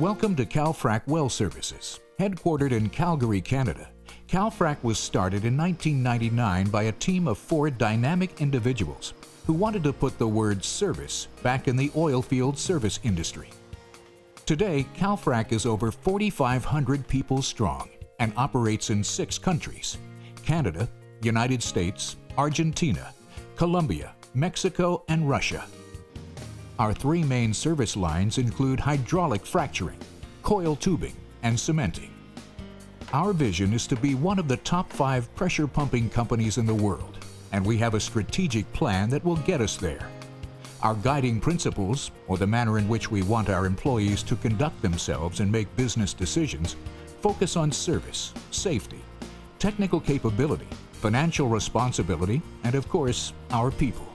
Welcome to CalFrac Well Services. Headquartered in Calgary, Canada, CalFrac was started in 1999 by a team of four dynamic individuals who wanted to put the word service back in the oil field service industry. Today, CalFrac is over 4,500 people strong and operates in six countries Canada, United States, Argentina, Colombia, Mexico, and Russia. Our three main service lines include hydraulic fracturing, coil tubing, and cementing. Our vision is to be one of the top five pressure pumping companies in the world, and we have a strategic plan that will get us there. Our guiding principles, or the manner in which we want our employees to conduct themselves and make business decisions, focus on service, safety, technical capability, financial responsibility, and of course, our people.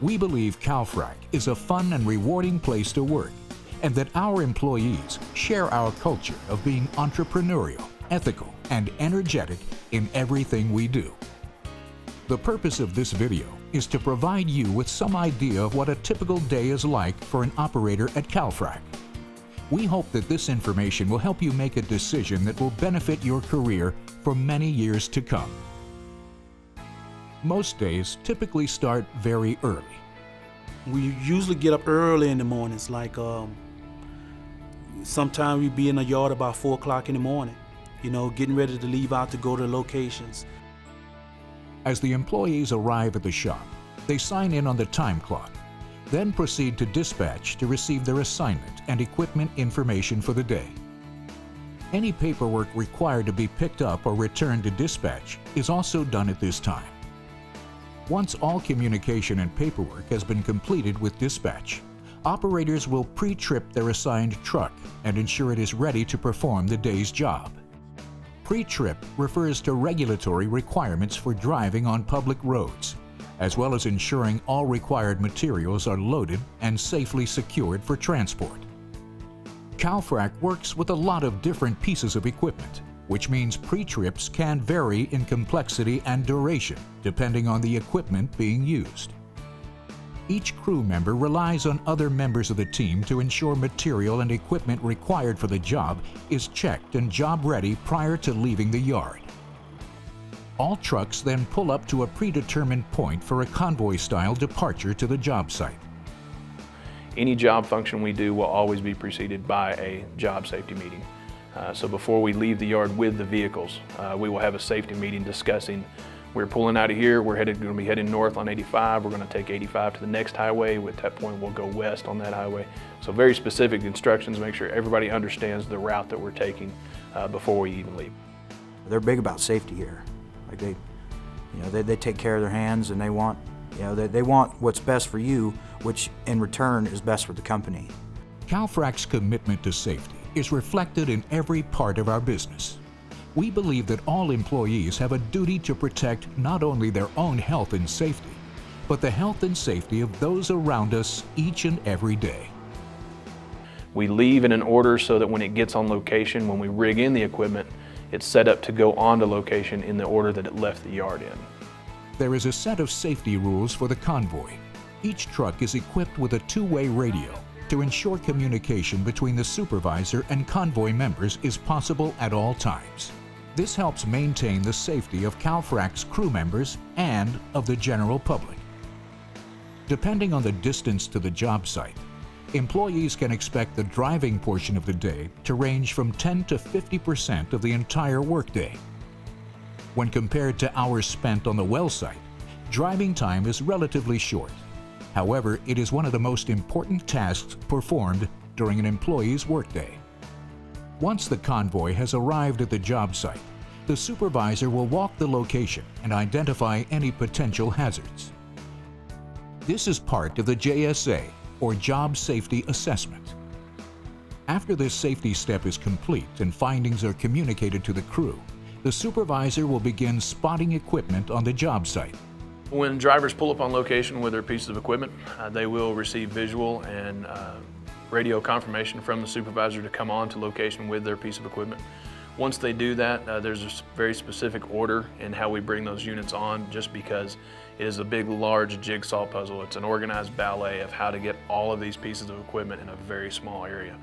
We believe CalFrac is a fun and rewarding place to work and that our employees share our culture of being entrepreneurial, ethical, and energetic in everything we do. The purpose of this video is to provide you with some idea of what a typical day is like for an operator at CalFrac. We hope that this information will help you make a decision that will benefit your career for many years to come. Most days typically start very early. We usually get up early in the mornings, like um, sometimes we be in the yard about four o'clock in the morning, you know, getting ready to leave out to go to locations. As the employees arrive at the shop, they sign in on the time clock, then proceed to dispatch to receive their assignment and equipment information for the day. Any paperwork required to be picked up or returned to dispatch is also done at this time. Once all communication and paperwork has been completed with dispatch, operators will pre-trip their assigned truck and ensure it is ready to perform the day's job. Pre-trip refers to regulatory requirements for driving on public roads, as well as ensuring all required materials are loaded and safely secured for transport. CalFrac works with a lot of different pieces of equipment, which means pre-trips can vary in complexity and duration depending on the equipment being used. Each crew member relies on other members of the team to ensure material and equipment required for the job is checked and job ready prior to leaving the yard. All trucks then pull up to a predetermined point for a convoy-style departure to the job site. Any job function we do will always be preceded by a job safety meeting. Uh, so before we leave the yard with the vehicles, uh, we will have a safety meeting discussing we're pulling out of here, we're headed, going to be heading north on 85, we're going to take 85 to the next highway, at that point we'll go west on that highway. So very specific instructions, make sure everybody understands the route that we're taking uh, before we even leave. They're big about safety here. Like they, you know, they, they take care of their hands and they want, you know, they, they want what's best for you, which in return is best for the company. CalFrac's commitment to safety is reflected in every part of our business. We believe that all employees have a duty to protect not only their own health and safety, but the health and safety of those around us each and every day. We leave in an order so that when it gets on location, when we rig in the equipment, it's set up to go onto location in the order that it left the yard in. There is a set of safety rules for the convoy. Each truck is equipped with a two-way radio to ensure communication between the supervisor and convoy members is possible at all times. This helps maintain the safety of CalFrac's crew members and of the general public. Depending on the distance to the job site, employees can expect the driving portion of the day to range from 10 to 50% of the entire workday. When compared to hours spent on the well site, driving time is relatively short However, it is one of the most important tasks performed during an employee's workday. Once the convoy has arrived at the job site, the supervisor will walk the location and identify any potential hazards. This is part of the JSA, or Job Safety Assessment. After this safety step is complete and findings are communicated to the crew, the supervisor will begin spotting equipment on the job site when drivers pull up on location with their pieces of equipment, uh, they will receive visual and uh, radio confirmation from the supervisor to come on to location with their piece of equipment. Once they do that, uh, there's a very specific order in how we bring those units on just because it is a big, large jigsaw puzzle. It's an organized ballet of how to get all of these pieces of equipment in a very small area.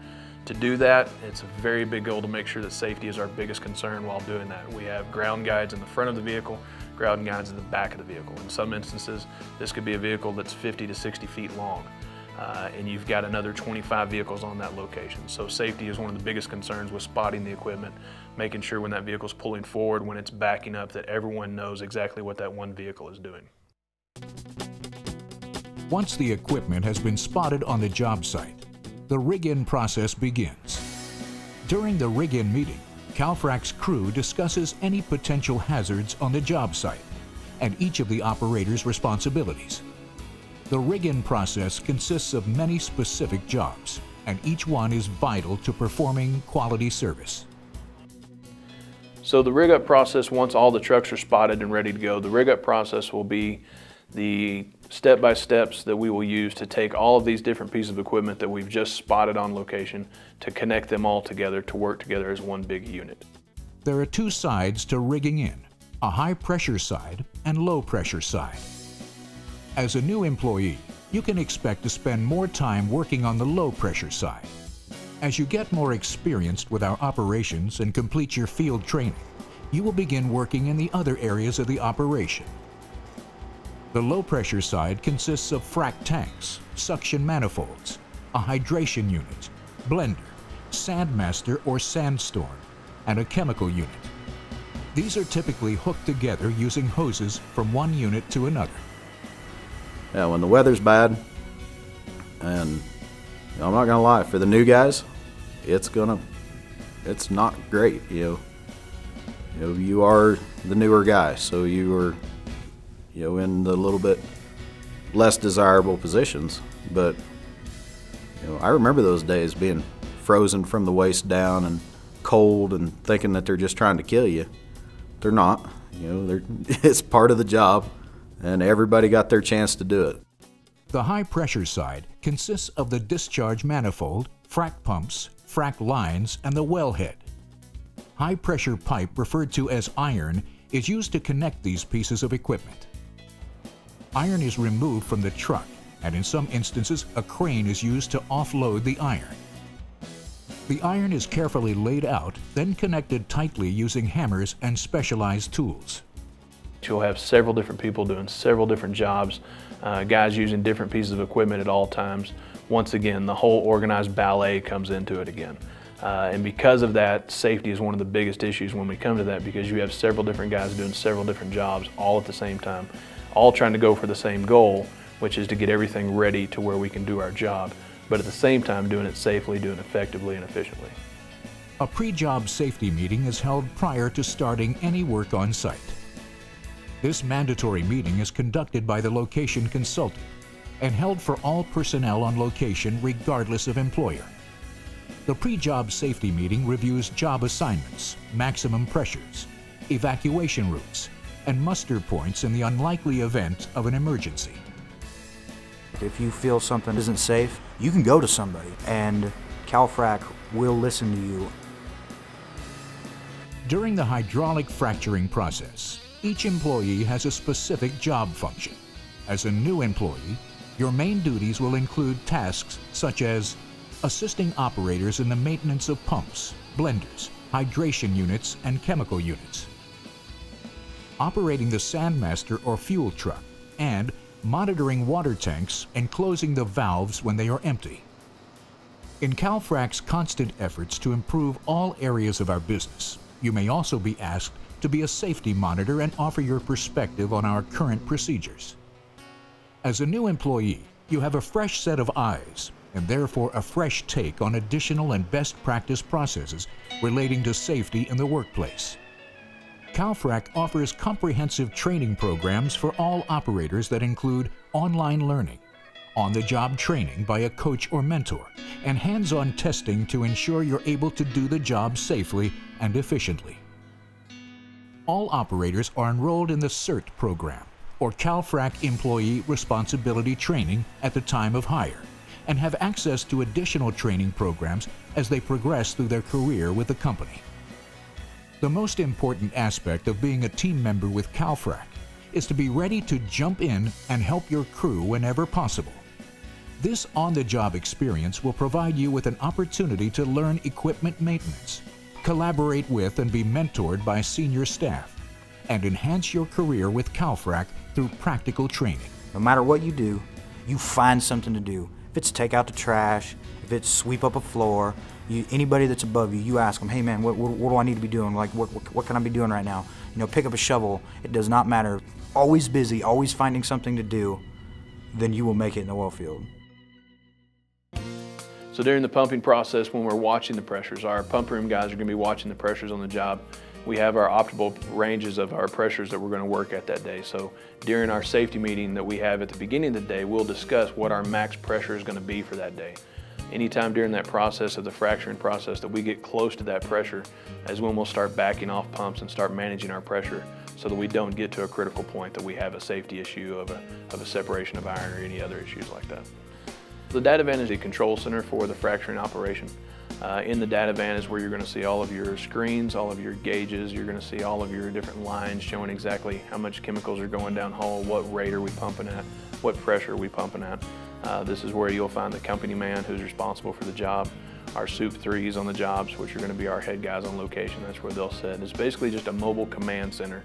To do that, it's a very big goal to make sure that safety is our biggest concern while doing that. We have ground guides in the front of the vehicle, ground guides in the back of the vehicle. In some instances, this could be a vehicle that's 50 to 60 feet long. Uh, and you've got another 25 vehicles on that location. So safety is one of the biggest concerns with spotting the equipment, making sure when that vehicle's pulling forward, when it's backing up, that everyone knows exactly what that one vehicle is doing. Once the equipment has been spotted on the job site, the rig-in process begins. During the rig-in meeting, Calfrac's crew discusses any potential hazards on the job site and each of the operator's responsibilities. The rig-in process consists of many specific jobs, and each one is vital to performing quality service. So the rig up process, once all the trucks are spotted and ready to go, the rig up process will be the step-by-steps that we will use to take all of these different pieces of equipment that we've just spotted on location to connect them all together to work together as one big unit. There are two sides to rigging in, a high pressure side and low pressure side. As a new employee, you can expect to spend more time working on the low pressure side. As you get more experienced with our operations and complete your field training, you will begin working in the other areas of the operation, the low pressure side consists of frac tanks, suction manifolds, a hydration unit, blender, sandmaster or sandstorm, and a chemical unit. These are typically hooked together using hoses from one unit to another. Yeah, when the weather's bad, and I'm not gonna lie, for the new guys, it's gonna, it's not great. You know, you know, you are the newer guy, so you are you know, in the little bit less desirable positions. But you know, I remember those days being frozen from the waist down and cold and thinking that they're just trying to kill you. They're not. You know, they're, it's part of the job, and everybody got their chance to do it. The high pressure side consists of the discharge manifold, frac pumps, frac lines, and the wellhead. High pressure pipe, referred to as iron, is used to connect these pieces of equipment. Iron is removed from the truck, and in some instances, a crane is used to offload the iron. The iron is carefully laid out, then connected tightly using hammers and specialized tools. You'll have several different people doing several different jobs, uh, guys using different pieces of equipment at all times. Once again, the whole organized ballet comes into it again. Uh, and because of that, safety is one of the biggest issues when we come to that because you have several different guys doing several different jobs all at the same time all trying to go for the same goal, which is to get everything ready to where we can do our job, but at the same time doing it safely, doing it effectively and efficiently. A pre-job safety meeting is held prior to starting any work on site. This mandatory meeting is conducted by the location consultant and held for all personnel on location regardless of employer. The pre-job safety meeting reviews job assignments, maximum pressures, evacuation routes, and muster points in the unlikely event of an emergency. If you feel something isn't safe, you can go to somebody, and CalFrac will listen to you. During the hydraulic fracturing process, each employee has a specific job function. As a new employee, your main duties will include tasks such as assisting operators in the maintenance of pumps, blenders, hydration units, and chemical units, operating the Sandmaster or fuel truck, and monitoring water tanks and closing the valves when they are empty. In Calfrac's constant efforts to improve all areas of our business, you may also be asked to be a safety monitor and offer your perspective on our current procedures. As a new employee, you have a fresh set of eyes and therefore a fresh take on additional and best practice processes relating to safety in the workplace. Calfrac offers comprehensive training programs for all operators that include online learning, on-the-job training by a coach or mentor, and hands-on testing to ensure you're able to do the job safely and efficiently. All operators are enrolled in the CERT program, or Calfrac Employee Responsibility Training at the time of hire, and have access to additional training programs as they progress through their career with the company. The most important aspect of being a team member with Calfrac is to be ready to jump in and help your crew whenever possible. This on-the-job experience will provide you with an opportunity to learn equipment maintenance, collaborate with and be mentored by senior staff, and enhance your career with Calfrac through practical training. No matter what you do, you find something to do. If it's take out the trash, if it's sweep up a floor, you, anybody that's above you, you ask them, hey man, what, what, what do I need to be doing? Like, what, what, what can I be doing right now? You know, pick up a shovel. It does not matter. Always busy, always finding something to do, then you will make it in the oil field. So during the pumping process, when we're watching the pressures, our pump room guys are going to be watching the pressures on the job. We have our optimal ranges of our pressures that we're going to work at that day. So during our safety meeting that we have at the beginning of the day, we'll discuss what our max pressure is going to be for that day. Anytime during that process of the fracturing process that we get close to that pressure is when we'll start backing off pumps and start managing our pressure so that we don't get to a critical point that we have a safety issue of a, of a separation of iron or any other issues like that. The data van is a control center for the fracturing operation. Uh, in the data van is where you're going to see all of your screens, all of your gauges, you're going to see all of your different lines showing exactly how much chemicals are going down hole, what rate are we pumping at, what pressure are we pumping at. Uh, this is where you'll find the company man who's responsible for the job, our soup threes on the jobs, which are going to be our head guys on location. That's where they'll sit. It's basically just a mobile command center.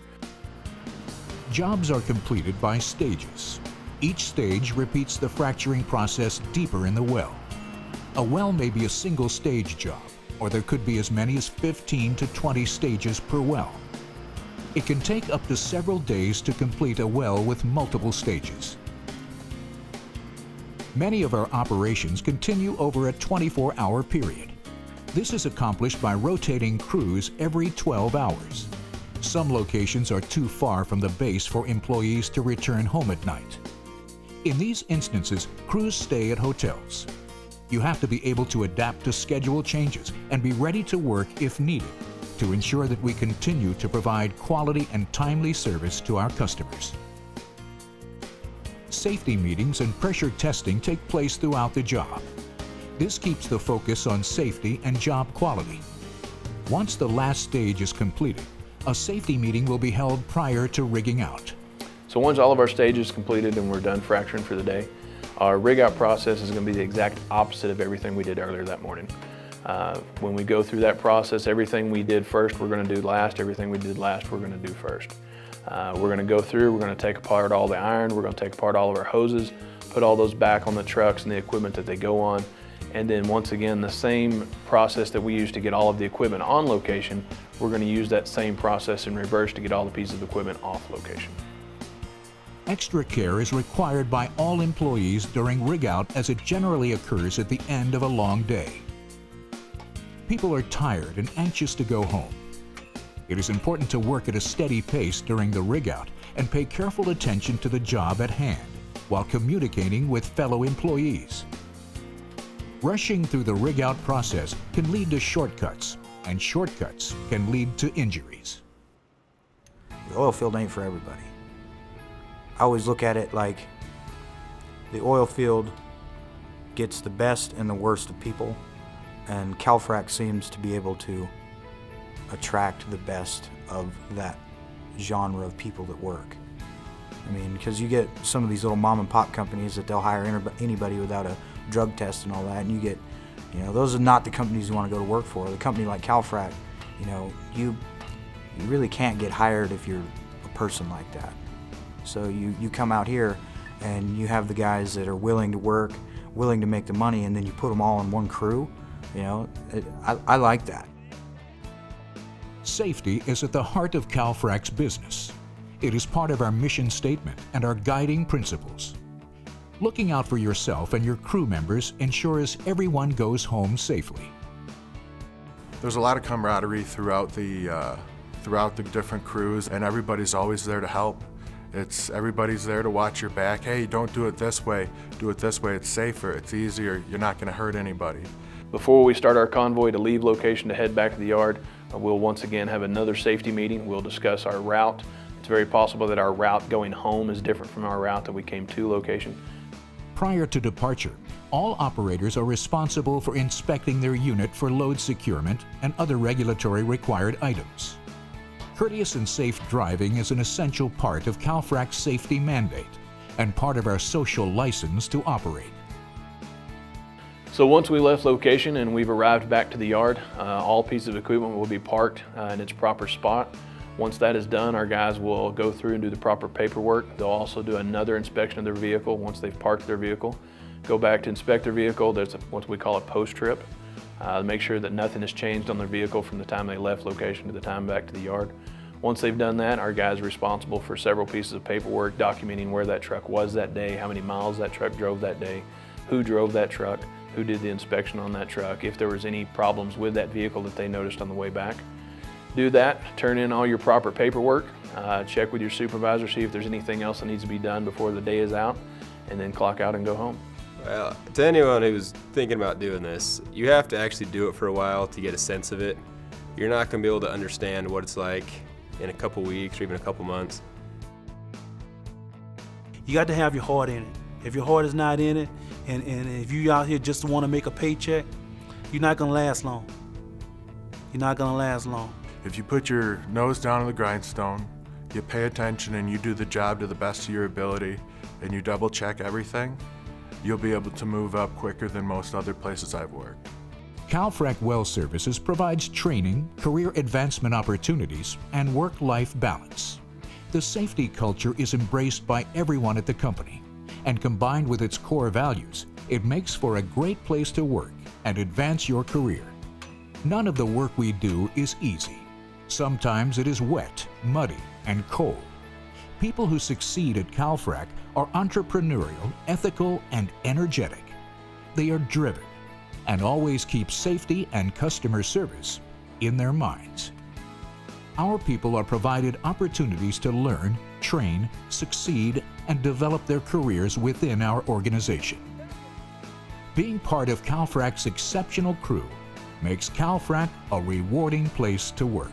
Jobs are completed by stages. Each stage repeats the fracturing process deeper in the well. A well may be a single stage job, or there could be as many as 15 to 20 stages per well. It can take up to several days to complete a well with multiple stages. Many of our operations continue over a 24-hour period. This is accomplished by rotating crews every 12 hours. Some locations are too far from the base for employees to return home at night. In these instances, crews stay at hotels. You have to be able to adapt to schedule changes and be ready to work if needed to ensure that we continue to provide quality and timely service to our customers. Safety meetings and pressure testing take place throughout the job. This keeps the focus on safety and job quality. Once the last stage is completed, a safety meeting will be held prior to rigging out. So once all of our stages completed and we're done fracturing for the day, our rig out process is going to be the exact opposite of everything we did earlier that morning. Uh, when we go through that process, everything we did first, we're going to do last. Everything we did last, we're going to do first. Uh, we're going to go through, we're going to take apart all the iron, we're going to take apart all of our hoses, put all those back on the trucks and the equipment that they go on. And then once again, the same process that we use to get all of the equipment on location, we're going to use that same process in reverse to get all the pieces of equipment off location. Extra care is required by all employees during rig out as it generally occurs at the end of a long day. People are tired and anxious to go home. It is important to work at a steady pace during the rig out and pay careful attention to the job at hand while communicating with fellow employees. Rushing through the rig out process can lead to shortcuts, and shortcuts can lead to injuries. The oil field ain't for everybody. I always look at it like the oil field gets the best and the worst of people, and Calfrac seems to be able to attract the best of that genre of people that work. I mean, because you get some of these little mom and pop companies that they'll hire anybody without a drug test and all that, and you get, you know, those are not the companies you want to go to work for. The company like Calfrac, you know, you you really can't get hired if you're a person like that. So you, you come out here and you have the guys that are willing to work, willing to make the money, and then you put them all in one crew. You know, it, I, I like that. Safety is at the heart of Calfrac's business. It is part of our mission statement and our guiding principles. Looking out for yourself and your crew members ensures everyone goes home safely. There's a lot of camaraderie throughout the uh, throughout the different crews, and everybody's always there to help. It's everybody's there to watch your back. Hey, don't do it this way. Do it this way. It's safer. It's easier. You're not going to hurt anybody. Before we start our convoy to leave location to head back to the yard, uh, we'll once again have another safety meeting. We'll discuss our route. It's very possible that our route going home is different from our route that we came to location. Prior to departure, all operators are responsible for inspecting their unit for load securement and other regulatory required items. Courteous and safe driving is an essential part of Calfrac's safety mandate and part of our social license to operate. So once we left location and we've arrived back to the yard, uh, all pieces of equipment will be parked uh, in its proper spot. Once that is done, our guys will go through and do the proper paperwork. They'll also do another inspection of their vehicle once they've parked their vehicle. Go back to inspect their vehicle. There's a, what we call a post trip. Uh, make sure that nothing has changed on their vehicle from the time they left location to the time back to the yard. Once they've done that, our guys responsible for several pieces of paperwork documenting where that truck was that day, how many miles that truck drove that day, who drove that truck, who did the inspection on that truck, if there was any problems with that vehicle that they noticed on the way back. Do that, turn in all your proper paperwork, uh, check with your supervisor, see if there's anything else that needs to be done before the day is out, and then clock out and go home. Well, to anyone who's thinking about doing this, you have to actually do it for a while to get a sense of it. You're not going to be able to understand what it's like in a couple weeks or even a couple months. You got to have your heart in it. If your heart is not in it, and, and if you out here just want to make a paycheck, you're not gonna last long. You're not gonna last long. If you put your nose down on the grindstone, you pay attention and you do the job to the best of your ability, and you double check everything, you'll be able to move up quicker than most other places I've worked. Calfrac Well Services provides training, career advancement opportunities, and work-life balance. The safety culture is embraced by everyone at the company and combined with its core values, it makes for a great place to work and advance your career. None of the work we do is easy. Sometimes it is wet, muddy, and cold. People who succeed at Calfrac are entrepreneurial, ethical, and energetic. They are driven and always keep safety and customer service in their minds. Our people are provided opportunities to learn, train, succeed, and develop their careers within our organization. Being part of Calfrac's exceptional crew makes Calfrac a rewarding place to work.